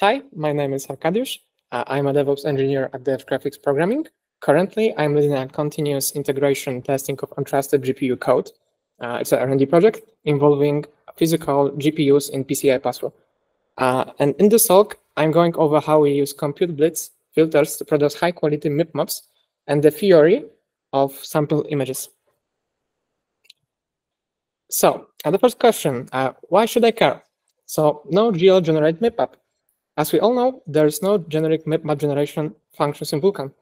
Hi, my name is Arkadiusz. Uh, I'm a DevOps engineer at DevSH Graphics Programming. Currently, I'm leading a continuous integration testing of untrusted GPU code. Uh, it's an R&D project involving physical GPUs in PCI pass-through. Uh, and in this talk, I'm going over how we use compute blitz filters to produce high-quality MIP maps and the theory of sample images. So, uh, the first question, uh, why should I care? So, no GL generate MIP map. As we all know, there is no generic map generation functions in Vulkan.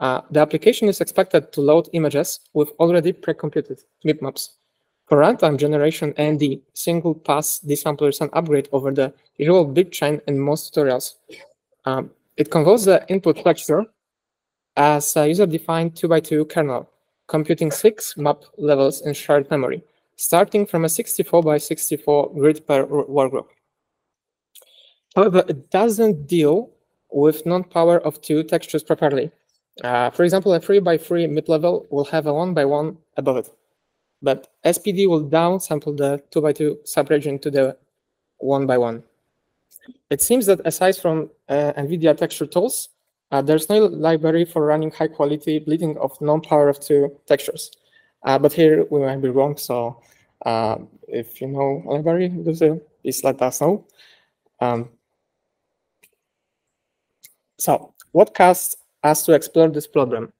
Uh, the application is expected to load images with already pre-computed maps. For runtime generation and the single pass downsampler is an upgrade over the usual blit chain in most tutorials. Um, it converts the input texture as a user-defined 2x2 kernel, computing six map levels in shared memory, starting from a 64 by 64 grid per workgroup. However, it doesn't deal with non-power of two textures properly. Uh, for example, a 3 by 3 MIP-level will have a 1 by 1 above it. But SPD will downsample the 2 by 2 subregion to the 1 by 1. It seems that aside from uh, NVIDIA texture tools, uh, there's no library for running high-quality blitting of non-power of 2 textures. Uh, but here we might be wrong, so uh, if you know library, please let us know. Um, so what caused us to explore this problem?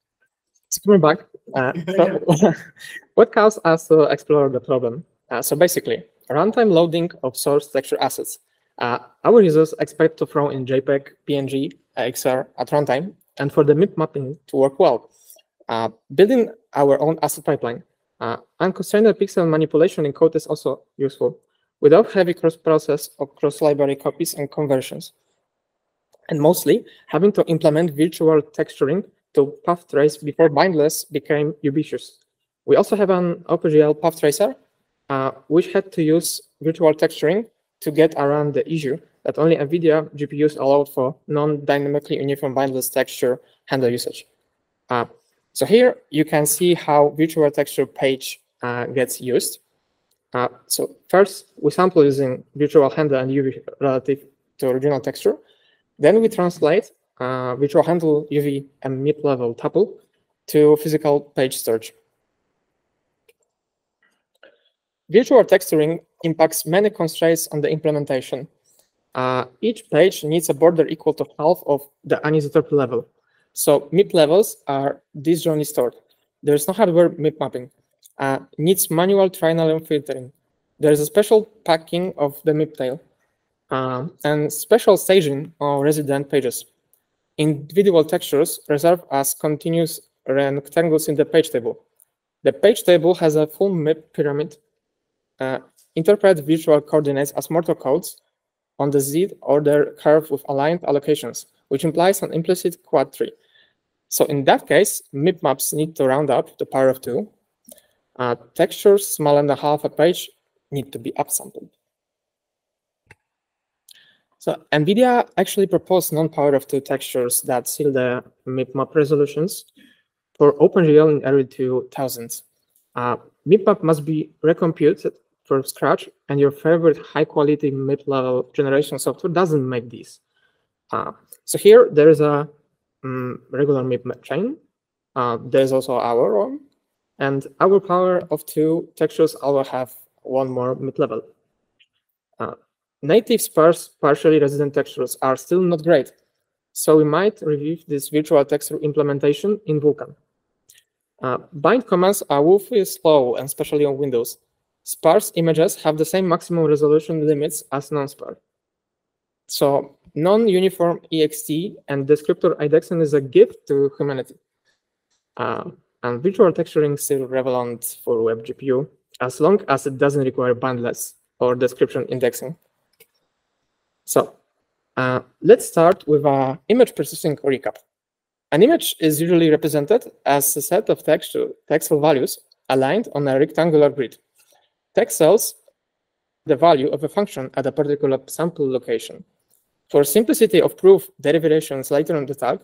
So coming back, uh, what caused us to explore the problem? Uh, so basically, runtime loading of source texture assets. Uh, our users expect to throw in JPEG, PNG, EXR at runtime, and for the MIP mapping to work well. Uh, building our own asset pipeline, uh, unconstrained pixel manipulation in code is also useful, without heavy cross-process or cross-library copies and conversions and mostly having to implement virtual texturing to path trace before bindless became ubiquitous. We also have an OpenGL path tracer, uh, which had to use virtual texturing to get around the issue that only NVIDIA GPUs allowed for non-dynamically uniform bindless texture handle usage. Uh, so here you can see how virtual texture page uh, gets used. Uh, so first, we sample using virtual handle and UV relative to original texture. Then we translate uh, virtual handle UV and MIP-level tuple to physical page search. Virtual texturing impacts many constraints on the implementation. Uh, each page needs a border equal to half of the anisotropy level. So MIP levels are disjointly stored. There's no hardware MIP mapping. Uh, needs manual trilinear filtering. There's a special packing of the MIP tail um, and special staging on resident pages. Individual textures reserved as continuous rectangles in the page table. The page table has a full MIP pyramid. Uh, interpret visual coordinates as Morton codes on the Z order curve with aligned allocations, which implies an implicit quad tree. So in that case, MIP maps need to round up the power of two. Uh, textures smaller than half a page need to be upsampled. So NVIDIA actually proposed non-power of two textures that seal the MIPMAP resolutions for OpenGL in early 2000s. Uh, MIPMAP must be recomputed from scratch, and your favorite high-quality MIP-level generation software doesn't make these. Uh, so here there is a um, regular MIP chain. Uh, there's also our own, and our power of two textures will have one more MIP-level. Native sparse partially resident textures are still not great, so we might review this virtual texture implementation in Vulkan. Uh, bind commands are woefully slow, especially on Windows. Sparse images have the same maximum resolution limits as non-sparse. So non-uniform EXT and descriptor indexing is a gift to humanity. Uh, and virtual texturing is still relevant for web GPU, as long as it doesn't require bindless or descriptor indexing. So uh, let's start with an image processing recap. An image is usually represented as a set of text texel values aligned on a rectangular grid. Text cells the value of a function at a particular sample location. For simplicity of proof derivations later on the talk,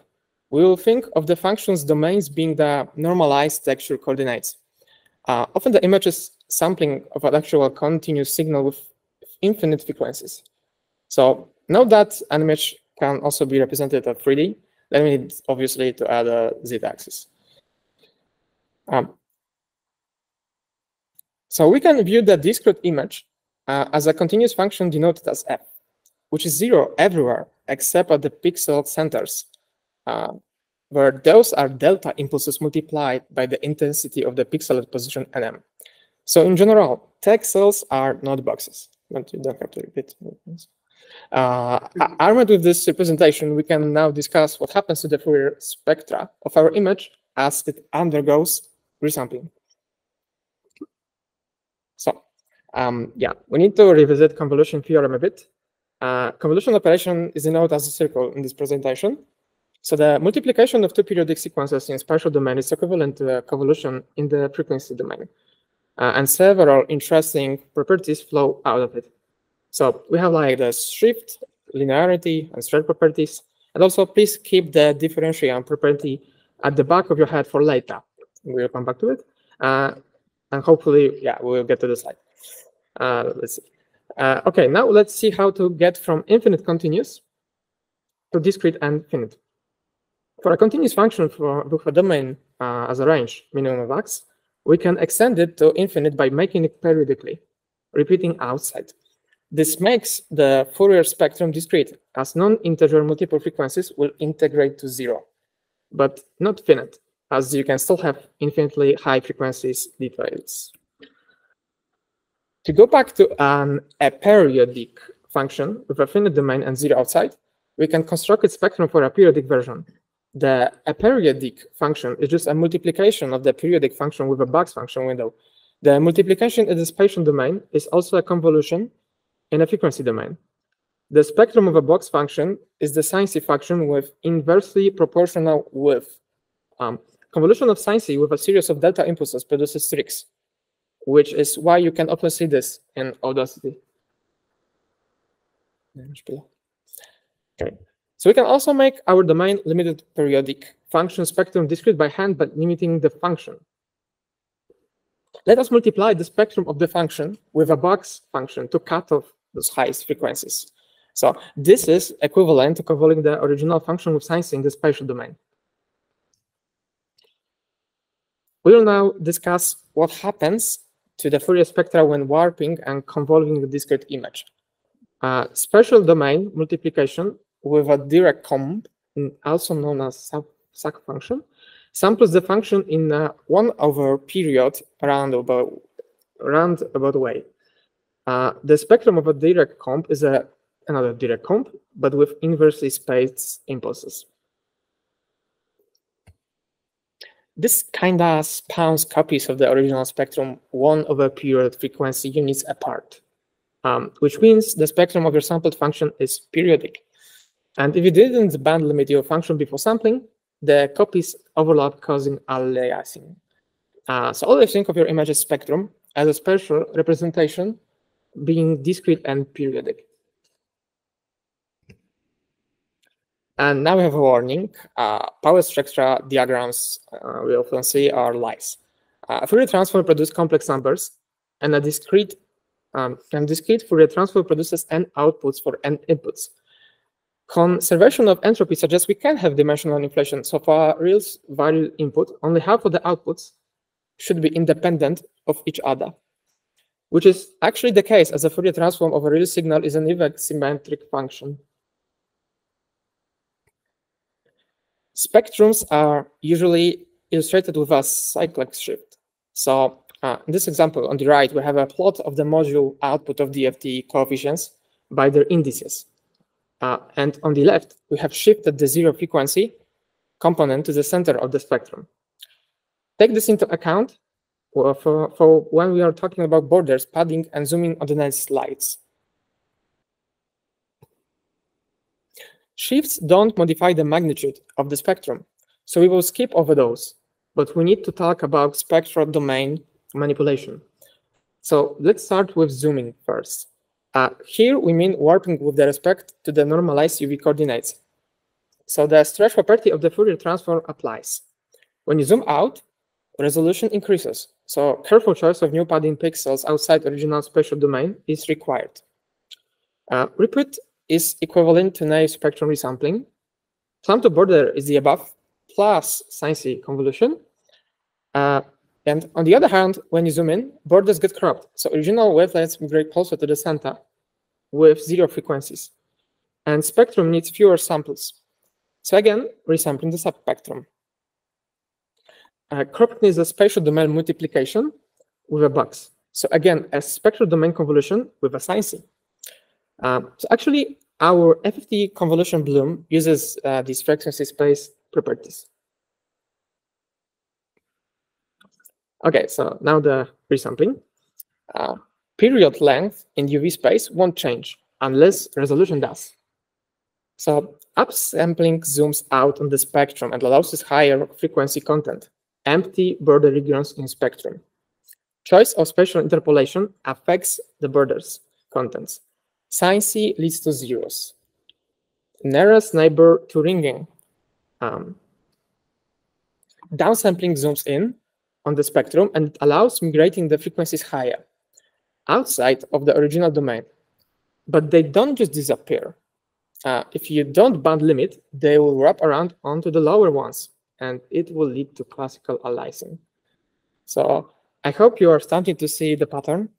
we will think of the function's domains being the normalized texture coordinates. Uh, often the image is sampling of an actual continuous signal with infinite frequencies. So now that an image can also be represented at 3D, then we need obviously to add a z-axis. Um, so we can view the discrete image uh, as a continuous function denoted as f, which is zero everywhere except at the pixel centers, uh, where those are delta impulses multiplied by the intensity of the pixel at position nm. So in general, texels are not boxes, but you don't have to repeat. Uh, armed with this representation, we can now discuss what happens to the Fourier spectra of our image as it undergoes resampling. So, um, yeah, we need to revisit convolution theorem a bit. Uh, convolution operation is denoted as a circle in this presentation. So the multiplication of two periodic sequences in spatial domain is equivalent to a convolution in the frequency domain. Uh, and several interesting properties flow out of it. So we have like the shift, linearity, and straight properties. And also please keep the differentiation property at the back of your head for later. We'll come back to it. Uh, and hopefully, yeah, we'll get to the slide. Uh, let's see. Uh, okay, now let's see how to get from infinite continuous to discrete and finite. For a continuous function for a domain uh, as a range, minimum of x, we can extend it to infinite by making it periodically, repeating outside. This makes the Fourier spectrum discrete, as non-integer multiple frequencies will integrate to zero, but not finite, as you can still have infinitely high frequencies details. To go back to an aperiodic function with a finite domain and zero outside, we can construct a spectrum for a periodic version. The aperiodic function is just a multiplication of the periodic function with a box function window. The multiplication in the spatial domain is also a convolution in a frequency domain. The spectrum of a box function is the sinc function with inversely proportional width. Um, convolution of sinc with a series of delta impulses produces tricks, which is why you can often see this in Audacity. Okay. So we can also make our domain limited periodic function spectrum discrete by hand by limiting the function. Let us multiply the spectrum of the function with a box function to cut off those highest frequencies. So this is equivalent to convolving the original function with sinc in the spatial domain. We will now discuss what happens to the Fourier spectra when warping and convolving the discrete image. Uh, spatial domain multiplication with a Dirac comb, also known as SAC function, samples the function in a one over period around about way. Uh, the spectrum of a Dirac comb is a, another Dirac comb, but with inversely spaced impulses. This kind of spawns copies of the original spectrum one over period frequency units apart, um, which means the spectrum of your sampled function is periodic. And if you didn't band limit your function before sampling, the copies overlap causing aliasing. Uh, so always think of your image spectrum as a spatial representation being discrete and periodic. And now we have a warning. Uh, power structure diagrams uh, we often see are lies. Uh, Fourier transform produces complex numbers, and a discrete um, and discrete Fourier transform produces n outputs for n inputs. Conservation of entropy suggests we can have dimensional inflation. So for a real value input, only half of the outputs should be independent of each other which is actually the case as a Fourier transform of a real signal is an Nivek symmetric function. Spectrums are usually illustrated with a cyclic shift. So uh, in this example, on the right, we have a plot of the module output of DFT coefficients by their indices. Uh, and on the left, we have shifted the zero frequency component to the center of the spectrum. Take this into account for, for when we are talking about borders, padding, and zooming on the next slides. Shifts don't modify the magnitude of the spectrum, so we will skip over those, but we need to talk about spectral domain manipulation. So let's start with zooming first. Uh, here we mean warping with respect to the normalized UV coordinates. So the stretch property of the Fourier transform applies. When you zoom out, resolution increases. So careful choice of new padding pixels outside original spatial domain is required. Uh, repeat is equivalent to naive spectrum resampling. Sum to border is the above plus sinc convolution. Uh, and on the other hand, when you zoom in, borders get cropped. So original wavelengths migrate closer to the center with zero frequencies. And spectrum needs fewer samples. So again, resampling the subspectrum. Uh, is a spatial domain multiplication with a box. So again, a spectral domain convolution with a sinc. Um, so actually, our FFT convolution bloom uses uh, these frequency space properties. Okay, so now the resampling. Uh, period length in UV space won't change unless resolution does. So upsampling zooms out on the spectrum and allows us higher frequency content, empty border regions in spectrum. Choice of spatial interpolation affects the borders contents. sinc leads to zeros. Nearest neighbor to ringing. Um, downsampling zooms in on the spectrum and allows migrating the frequencies higher outside of the original domain. But they don't just disappear. Uh, if you don't band limit, they will wrap around onto the lower ones, and it will lead to classical aliasing. So I hope you are starting to see the pattern.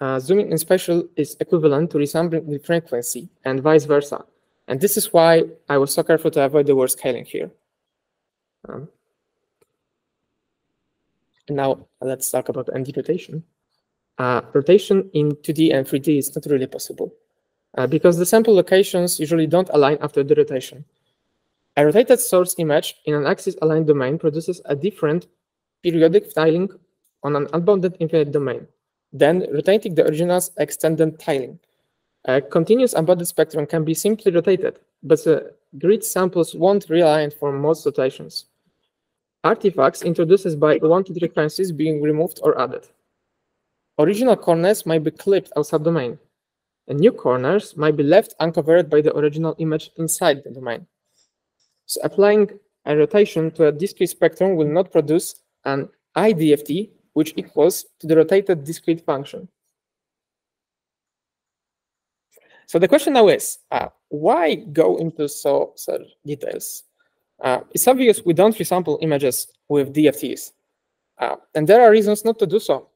Uh, zooming in spatial is equivalent to resampling the frequency and vice versa. And this is why I was so careful to avoid the word scaling here. Um, now let's talk about ND rotation. Uh, rotation in 2D and 3D is not really possible uh, because the sample locations usually don't align after the rotation. A rotated source image in an axis-aligned domain produces a different periodic tiling on an unbounded infinite domain. Then rotating the original's extended tiling. A continuous unbounded spectrum can be simply rotated, but the grid samples won't realign for most rotations. Artifacts introduced by wanted references being removed or added. Original corners might be clipped outside domain, and new corners might be left uncovered by the original image inside the domain. So applying a rotation to a discrete spectrum will not produce an IDFT, which equals to the rotated discrete function. So the question now is, uh, why go into so such details? Uh, it's obvious we don't resample images with DFTs. Uh, and there are reasons not to do so.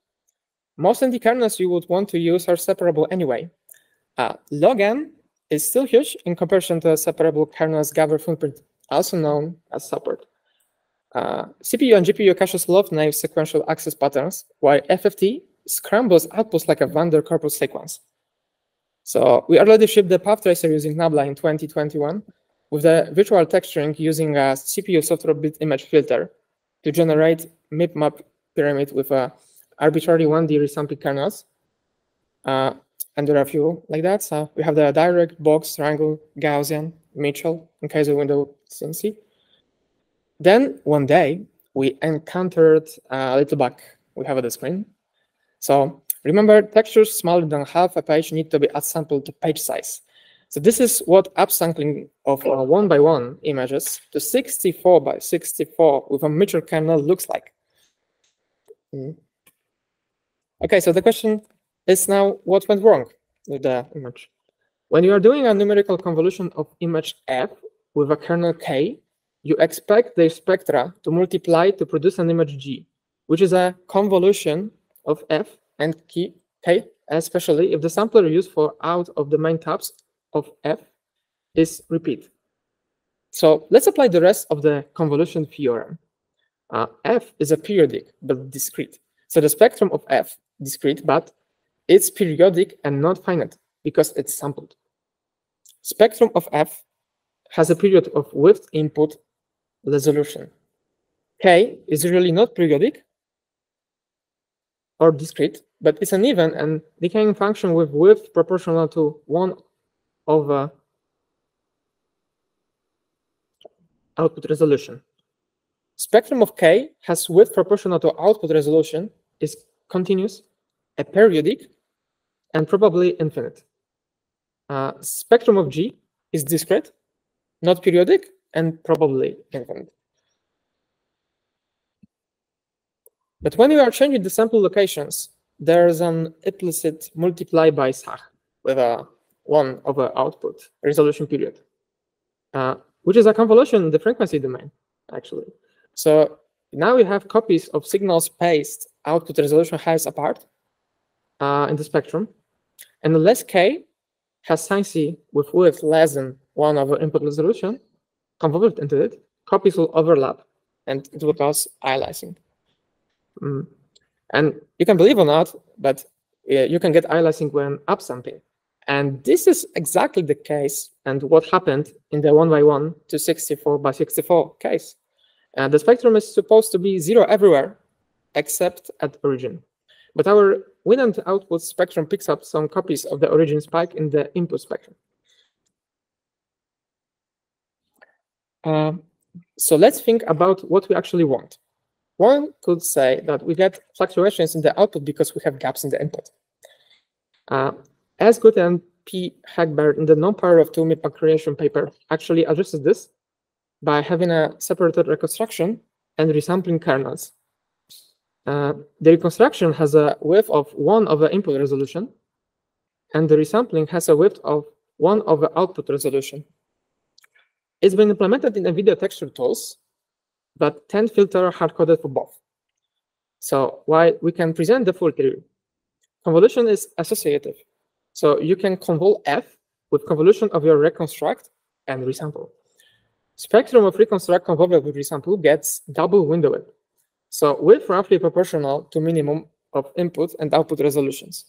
Most ND kernels you would want to use are separable anyway. Uh, log n is still huge in comparison to a separable kernel's gather footprint, also known as support. Uh, CPU and GPU caches love naive sequential access patterns, while FFT scrambles outputs like a van der Corput sequence. So we already shipped the path tracer using Nabla in 2021, with the virtual texturing using a CPU software blit image filter to generate MIP map pyramid with a arbitrary 1D resampling kernels. Uh, and there are a few like that. So we have the Dirac, box, triangle, Gaussian, Mitchell, in case of window CNC. Then one day we encountered a little bug we have at the screen. So remember, textures smaller than half a page need to be upsampled to page size. So this is what upsampling of uh, one by one images to 64 by 64 with a mature kernel looks like. Mm. Okay, so the question is now what went wrong with the image? When you are doing a numerical convolution of image f with a kernel k, you expect the spectra to multiply to produce an image g, which is a convolution of f and k, especially if the sampler used for out of the main tabs of f is repeat. So let's apply the rest of the convolution theorem. Uh, f is a periodic but discrete. So the spectrum of f discrete, but it's periodic and not finite because it's sampled. Spectrum of f has a period of width input resolution. K is really not periodic or discrete, but it's an even and decaying function with width proportional to 1 over output resolution. Spectrum of K has width proportional to output resolution, is continuous, a periodic, and probably infinite. Uh, spectrum of G is discrete, not periodic, and probably infinite. But when you are changing the sample locations, there's an implicit multiply by SAH with a 1 over output resolution period, uh, which is a convolution in the frequency domain, actually. So now we have copies of signals spaced output resolution heights apart uh, in the spectrum. And the less k has sin C with width less than 1 over input resolution convoluted into it, copies will overlap and it will cause aliasing. Mm. And you can believe or not, but uh, you can get aliasing when upsampling. And this is exactly the case and what happened in the 1 by 1 to 64 by 64 case. And the spectrum is supposed to be zero everywhere except at origin. But our win and output spectrum picks up some copies of the origin spike in the input spectrum. Uh, so let's think about what we actually want. One could say that we get fluctuations in the output because we have gaps in the input. Uh, Asgood and P. Hagberg in the non-power of two MIPMAP creation paper actually addresses this by having a separated reconstruction and resampling kernels. Uh, the reconstruction has a width of 1 over input resolution, and the resampling has a width of 1 over output resolution. It's been implemented in NVIDIA texture tools, but 10 filter hard-coded for both. So while we can present the full theory, convolution is associative. So you can convolve F with convolution of your reconstruct and resample. Spectrum of reconstruct convolved with resample gets double window width. So width roughly proportional to minimum of input and output resolutions.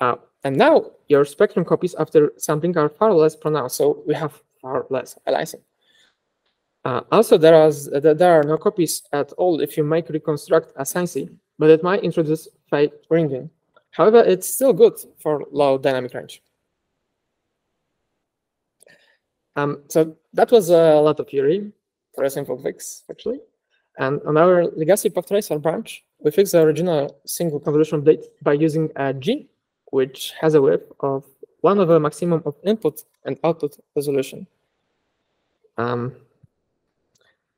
Uh, and now your spectrum copies after sampling are far less pronounced, so we have far less aliasing. Uh, also, there, is, there are no copies at all if you make reconstruct a SINC, but it might introduce fake ringing. However, it's still good for low dynamic range. Um, so that was a lot of theory for a simple fix, actually. And on our legacy PathTracer branch, we fixed the original single convolution update by using a G, which has a width of 1 over maximum of input and output resolution. Um,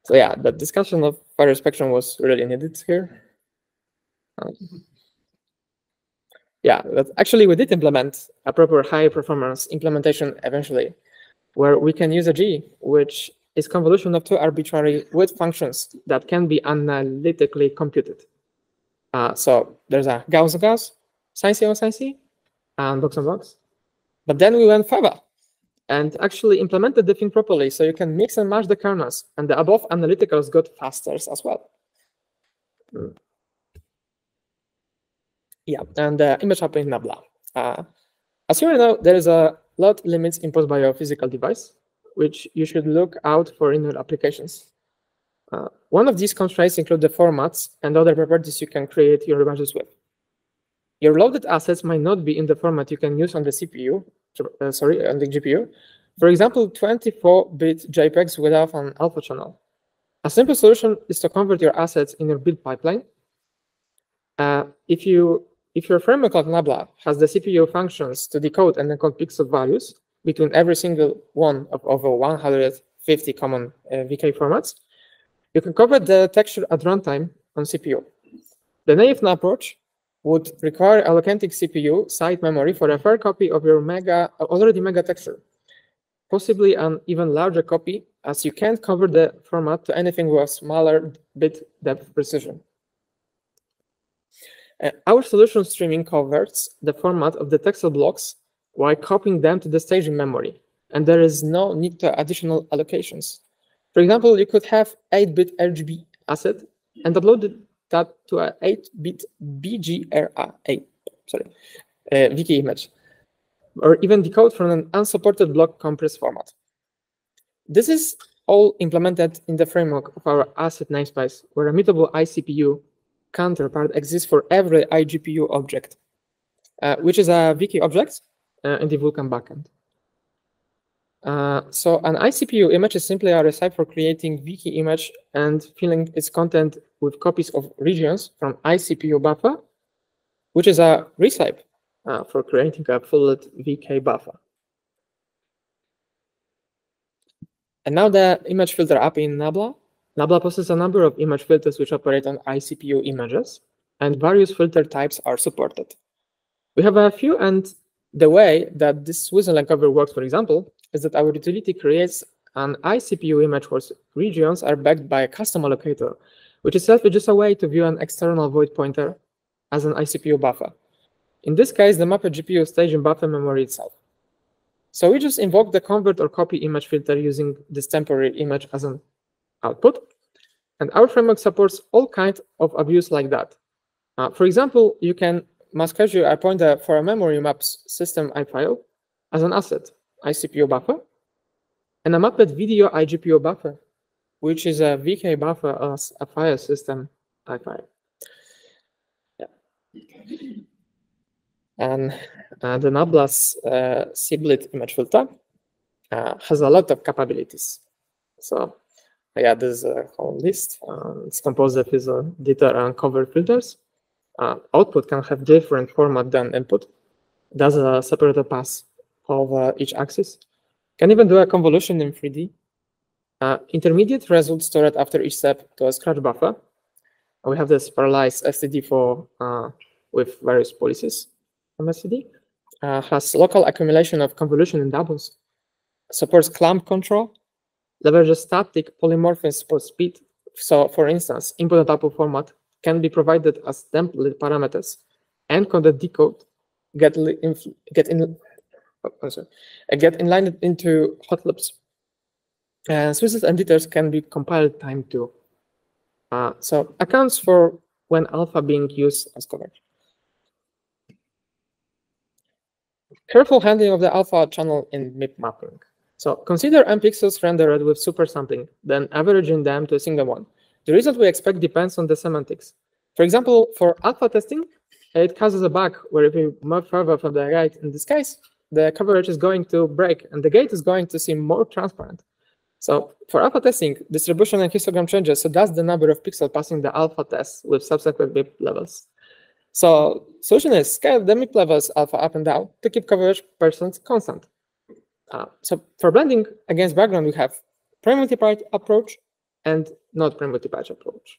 so yeah, the discussion of Fourier spectrum was really needed here. Um, yeah, but actually we did implement a proper high performance implementation eventually, where we can use a G, which is convolution of two arbitrary width functions that can be analytically computed. Uh, so there's a Gauss-Gauss, sin C on sin C, and box on box. But then we went further and actually implemented the thing properly. So you can mix and match the kernels, and the above analyticals got faster as well. Mm. Yeah, and uh, image up in Nabla. Uh, as you know, there is a lot limits imposed by your physical device, which you should look out for in your applications. Uh, one of these constraints include the formats and other properties you can create your images with. Your loaded assets might not be in the format you can use on the CPU, uh, sorry, on the GPU. For example, 24-bit JPEGs without an alpha channel. A simple solution is to convert your assets in your build pipeline. Uh, if you if your framework like Nabla has the CPU functions to decode and encode pixel values between every single one of over 150 common uh, VK formats, you can cover the texture at runtime on CPU. The naive approach would require allocating CPU side memory for a fair copy of your mega already mega texture, possibly an even larger copy, as you can't cover the format to anything with smaller bit depth precision. Uh, our solution streaming covers the format of the texture blocks while copying them to the staging memory, and there is no need to additional allocations. For example, you could have 8-bit RGB asset and upload that to an 8-bit BGRA, sorry, uh, VK image, or even decode from an unsupported block compressed format. This is all implemented in the framework of our asset namespace, where a mutable iCPU counterpart exists for every iGPU object, uh, which is a VK object in the Vulkan backend. Uh, so an iCPU image is simply a recipe for creating VK image and filling its content with copies of regions from iCPU buffer, which is a recipe uh, for creating a full VK buffer. And now the image filter app in Nabla. Nabla possesses a number of image filters which operate on iCPU images, and various filter types are supported. We have a few, and The way that this Switzerland cover works, for example, is that our utility creates an iCPU image whose regions are backed by a custom allocator, which itself is just a way to view an external void pointer as an iCPU buffer. In this case, the mapped GPU stage in buffer memory itself. So we just invoke the convert or copy image filter using this temporary image as an output. And our framework supports all kinds of abuse like that. Uh, for example, you can mass casual point that for a memory maps system I as an asset, iCPU buffer, and a mapped video iGPU buffer, which is a VK buffer as a file system I file. Yeah. And uh, the Nablas uh, CBlit image filter uh, has a lot of capabilities. So yeah, there's a whole list. It's composed of these uh, data and cover filters. Uh, output can have different format than input. Does a separated pass uh, each axis. Can even do a convolution in 3D. Uh, intermediate results stored after each step to a scratch buffer. We have this parallelized STD for uh, with various policies. MSCD uh, has local accumulation of convolution in doubles, supports clamp control, leverages static polymorphism for speed. So, for instance, input and output format can be provided as template parameters, and decode, get in, get in, oh, sorry, get inlined into hot loops. And switches and jitters can be compiled time too. Uh, so accounts for when alpha being used as coverage. Careful handling of the alpha channel in MIP mapping. So consider m pixels rendered with super sampling, then averaging them to a single one. The result we expect depends on the semantics. For example, for alpha testing, it causes a bug where if you move further from the right in this case, the coverage is going to break and the gate is going to seem more transparent. So for alpha testing, distribution and histogram changes, so that's the number of pixels passing the alpha test with subsequent MIP levels. So solution is scale the MIP levels alpha up and down to keep coverage percent constant. Uh, so for blending against background, we have pre-multiplied approach and not pre-multiplied approach.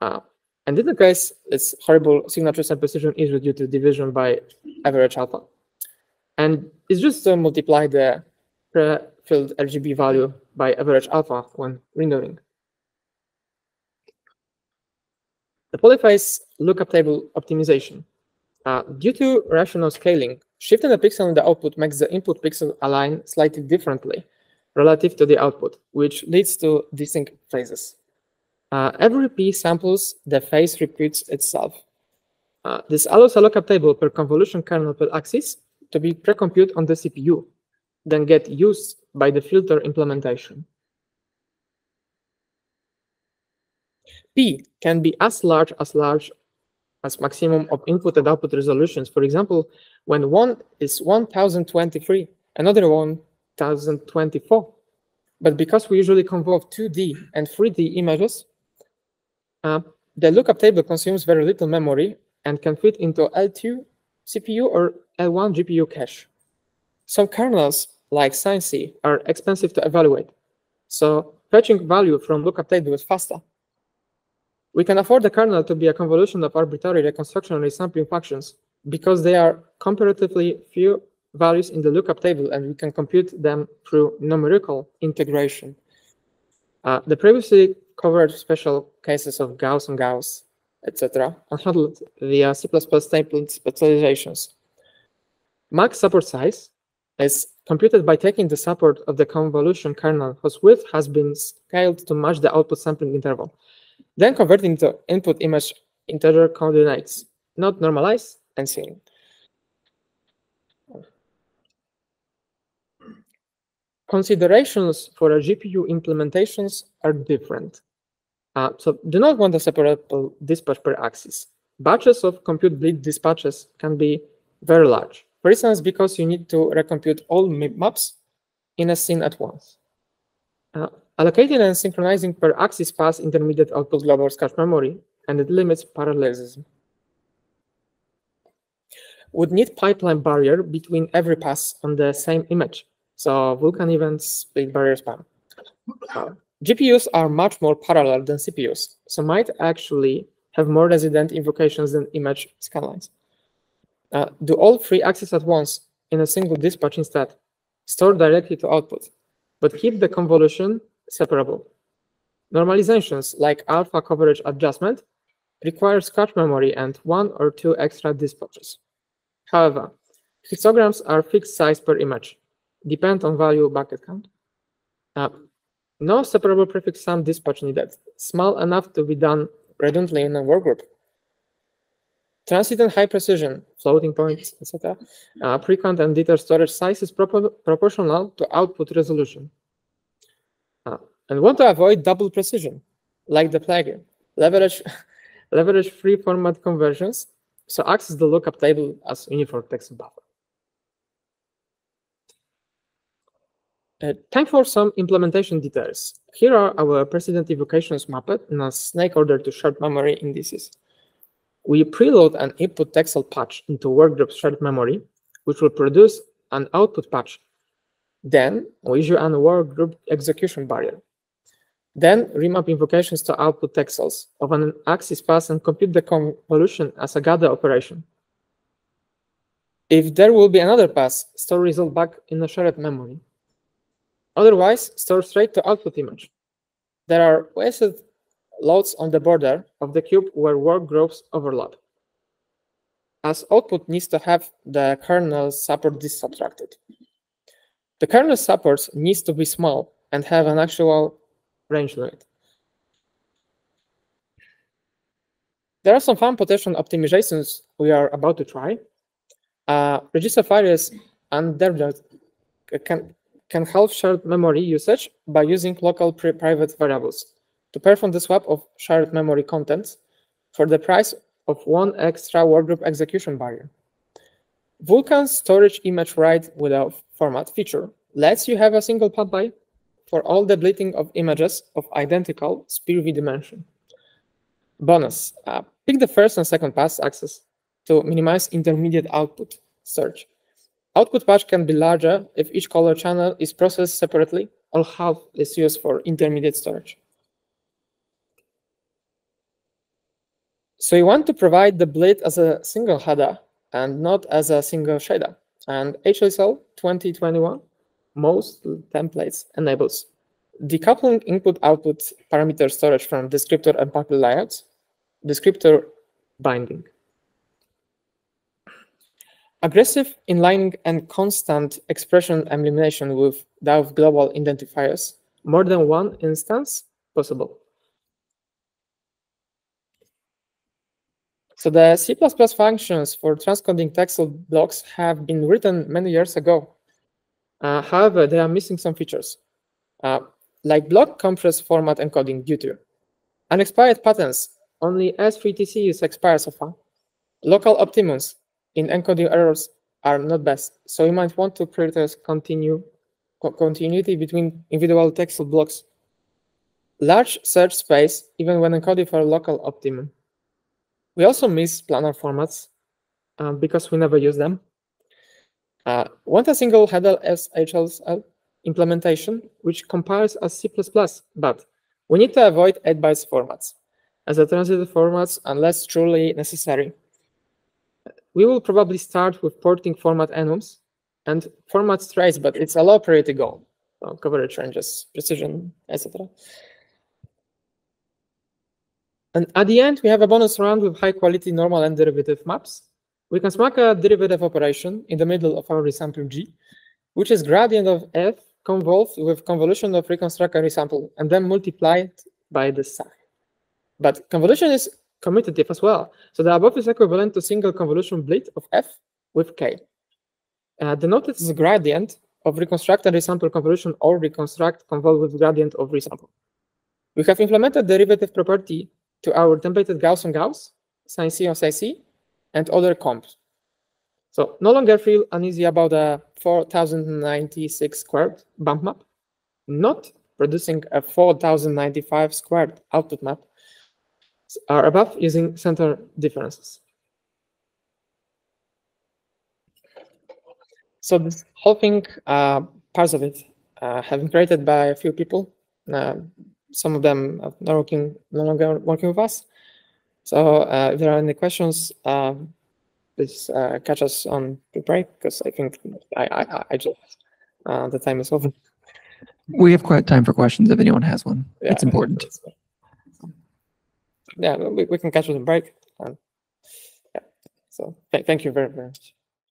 Uh, and in the case, it's horrible signatures and precision is due to division by average alpha. And it's just to multiply the pre-filled RGB value by average alpha when rendering. The polyphase lookup table optimization. Uh, due to rational scaling, shifting the pixel in the output makes the input pixel align slightly differently relative to the output, which leads to distinct phases. Uh, every P samples the phase repeats itself. Uh, this allows a lookup table per convolution kernel per axis to be pre-computed on the CPU, then get used by the filter implementation. P can be as large as large as maximum of input and output resolutions. For example, when one is 1023, another 1024. But because we usually convolve 2D and 3D images, uh, the lookup table consumes very little memory and can fit into L2 CPU or L1 GPU cache. Some kernels, like sinc, are expensive to evaluate. So fetching value from lookup table is faster. We can afford the kernel to be a convolution of arbitrary reconstruction and resampling functions because they are comparatively few values in the lookup table and we can compute them through numerical integration. Uh, the previously covered special cases of Gauss and Gauss, etc., are handled via C++ template specializations. Max support size is computed by taking the support of the convolution kernel whose width has been scaled to match the output sampling interval. Then converting the input image integer coordinates, not normalized and scaling. Considerations for a GPU implementations are different. Uh, so do not want a separable dispatch per axis. Batches of compute blit dispatches can be very large. For instance, because you need to recompute all maps in a scene at once. Uh, Allocating and synchronizing per axis pass intermediate output global cache memory, and it limits parallelism. Would need pipeline barrier between every pass on the same image. So Vulkan events split barrier span. Uh, GPUs are much more parallel than CPUs, so might actually have more resident invocations than image scanlines. Uh, do all three access at once in a single dispatch instead. Store directly to output, but keep the convolution separable. Normalizations like alpha coverage adjustment requires cache memory and one or two extra dispatches. However, histograms are fixed size per image, depend on value bucket count. Uh, no separable prefix sum dispatch needed, small enough to be done redundantly in a workgroup. Transitant high precision, floating points, etc. Uh, precount and data storage size is proportional to output resolution. Uh, and want to avoid double precision, like the plugin. Leverage, leverage free format conversions, so access the lookup table as uniform texel buffer. Uh, time for some implementation details. Here are our precedent evocations mapped in a snake order to shared memory indices. We preload an input texel patch into workgroup shared memory, which will produce an output patch. Then we issue an workgroup execution barrier. Then remap invocations to output texels of an axis pass and compute the convolution as a gather operation. If there will be another pass, store result back in the shared memory. Otherwise, store straight to output image. There are wasted loads on the border of the cube where work groups overlap. As output needs to have the kernel support disk subtracted. The kernel supports needs to be small and have an actual range limit. There are some fun potential optimizations we are about to try. Uh, register files and can can halve shared memory usage by using local private variables to perform the swap of shared memory contents for the price of one extra workgroup execution barrier. Vulkan's storage image write without format feature lets you have a single by for all the deleting of images of identical SPIR-V dimension. Bonus, uh, pick the first and second pass access to minimize intermediate output search. Output patch can be larger if each color channel is processed separately or half is used for intermediate storage. So you want to provide the blit as a single header and not as a single shader. And HLSL 2021, most templates enables decoupling input-output parameter storage from descriptor and public layouts, descriptor binding. Aggressive inlining and constant expression elimination with without global identifiers, more than one instance possible. So the C++ functions for transcoding texel blocks have been written many years ago. Uh, however, they are missing some features, uh, like block compress format encoding due to unexpired patterns. Only S3TC is expired so far. Local optimums in encoding errors are not best. So you might want to prioritize continue, continuity between individual texel blocks. Large search space, even when encoding for local optimum. We also miss planar formats um, because we never use them. Uh, want a single header SHL implementation, which compiles as C++, but we need to avoid 8 bytes formats as a transitive formats unless truly necessary. We will probably start with porting format enums and format trace, but it's a low priority goal. So coverage ranges, precision, etc. And at the end, we have a bonus round with high quality normal and derivative maps. We can smack a derivative operation in the middle of our resample G, which is gradient of f convolved with convolution of reconstruct a resample and then multiplied by the sum. But convolution is commutative as well. So the above is equivalent to single convolution blit of f with k. Uh, denoted as a gradient of reconstruct and resample convolution or reconstruct convolve with gradient of resample. We have implemented derivative property to our templated Gauss on Gauss, sin C on sin C, and other comps. So no longer feel uneasy about a 4096 squared bump map, not producing a 4095 squared output map, are above using center differences. So this whole thing, uh, parts of it, uh, have been created by a few people. Uh, some of them are not working, no longer working with us. So uh, if there are any questions, um, please uh, catch us on the break because I think I I, I- just uh, the time is over. We have quite time for questions if anyone has one. Yeah, It's important. Yeah, we, we can catch us on break. Um, yeah. So th- thank you very very much.